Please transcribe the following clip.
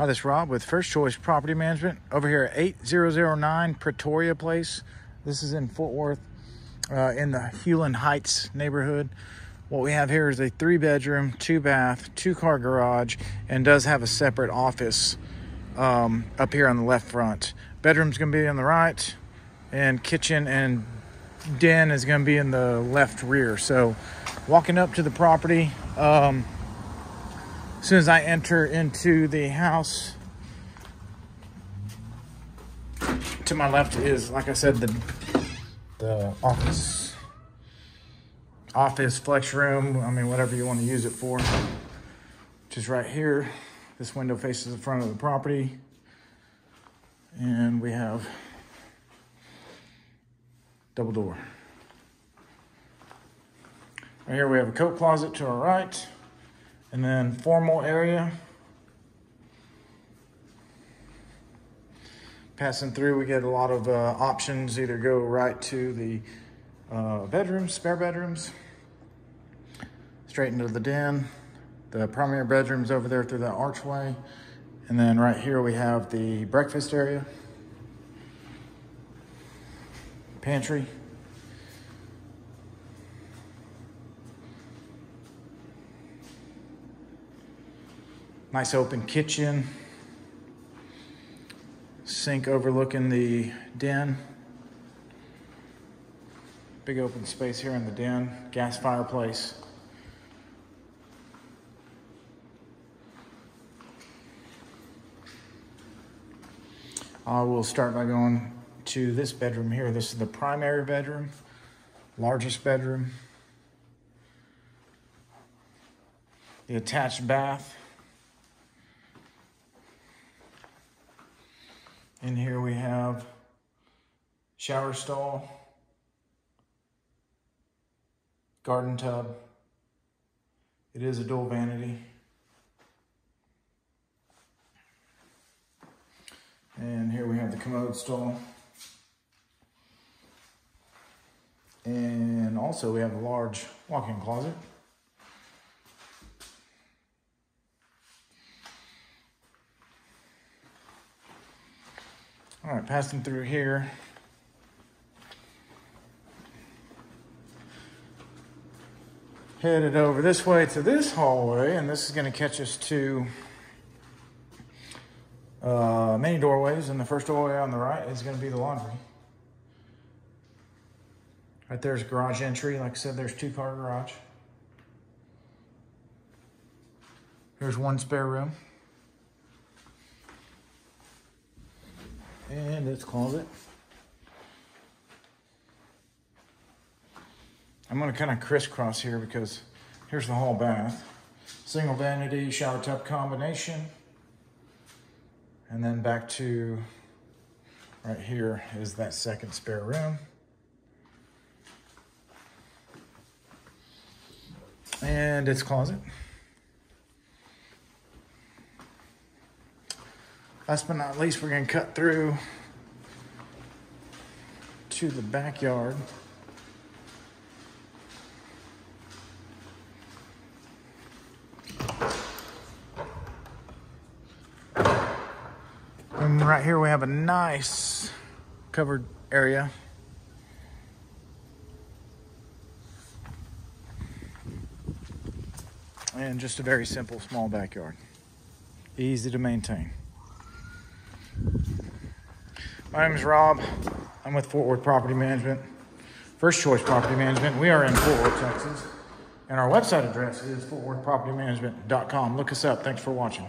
Hi, this is Rob with First Choice Property Management over here at 8009 Pretoria Place. This is in Fort Worth uh, in the Hulen Heights neighborhood. What we have here is a three bedroom, two bath, two car garage, and does have a separate office um, up here on the left front. Bedroom's gonna be on the right, and kitchen and den is gonna be in the left rear. So walking up to the property, um, as soon as I enter into the house, to my left is, like I said, the the office, office flex room. I mean, whatever you want to use it for. Which is right here. This window faces the front of the property, and we have double door. Right here we have a coat closet to our right. And then formal area. Passing through, we get a lot of uh, options. Either go right to the uh, bedrooms, spare bedrooms, straight into the den. The primary bedroom's over there through that archway. And then right here we have the breakfast area, pantry, Nice open kitchen. Sink overlooking the den. Big open space here in the den. Gas fireplace. I will start by going to this bedroom here. This is the primary bedroom, largest bedroom. The attached bath. In here we have shower stall, garden tub. It is a dual vanity. And here we have the commode stall. And also we have a large walk-in closet. All right, passing through here. Headed over this way to this hallway, and this is gonna catch us to uh, many doorways, and the first doorway on the right is gonna be the laundry. Right there's garage entry. Like I said, there's two car garage. Here's one spare room. And its closet. I'm gonna kind of crisscross here because here's the hall bath. Single vanity, shower tub combination. And then back to right here is that second spare room. And its closet. Last but not least, we're gonna cut through to the backyard. And right here we have a nice covered area. And just a very simple small backyard. Easy to maintain. My name is Rob. I'm with Fort Worth Property Management, First Choice Property Management. We are in Fort Worth, Texas. And our website address is fortworthpropertymanagement.com. Look us up. Thanks for watching.